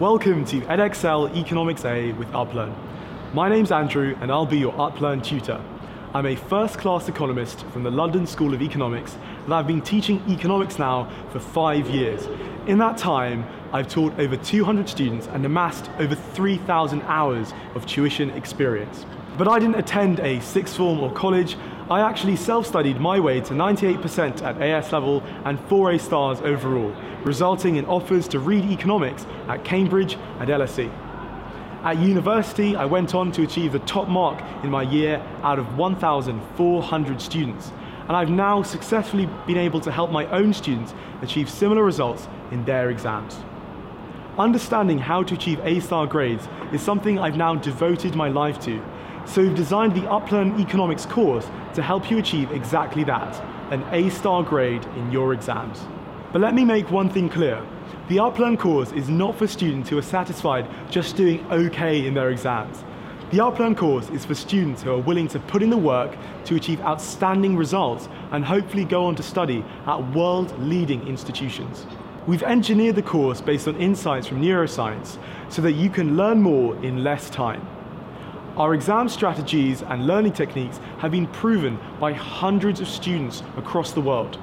Welcome to Edexcel Economics A with Uplearn. My name's Andrew and I'll be your Uplearn tutor. I'm a first class economist from the London School of Economics and I've been teaching economics now for five years. In that time, I've taught over 200 students and amassed over 3,000 hours of tuition experience. But I didn't attend a sixth form or college, I actually self-studied my way to 98% at AS level and 4 A stars overall, resulting in offers to read economics at Cambridge and LSE. At university, I went on to achieve the top mark in my year out of 1,400 students, and I've now successfully been able to help my own students achieve similar results in their exams. Understanding how to achieve A-star grades is something I've now devoted my life to, so we've designed the Uplearn Economics course to help you achieve exactly that, an A-star grade in your exams. But let me make one thing clear. The Uplearn course is not for students who are satisfied just doing okay in their exams. The Uplearn course is for students who are willing to put in the work to achieve outstanding results and hopefully go on to study at world-leading institutions. We've engineered the course based on insights from neuroscience so that you can learn more in less time. Our exam strategies and learning techniques have been proven by hundreds of students across the world.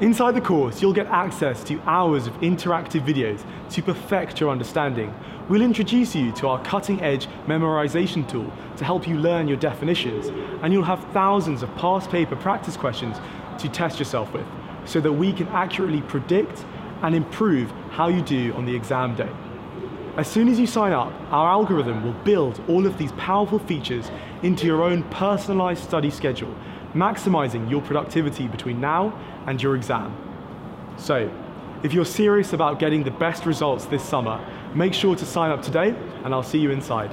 Inside the course, you'll get access to hours of interactive videos to perfect your understanding. We'll introduce you to our cutting edge memorization tool to help you learn your definitions, and you'll have thousands of past paper practice questions to test yourself with so that we can accurately predict and improve how you do on the exam day. As soon as you sign up, our algorithm will build all of these powerful features into your own personalized study schedule, maximizing your productivity between now and your exam. So, if you're serious about getting the best results this summer, make sure to sign up today and I'll see you inside.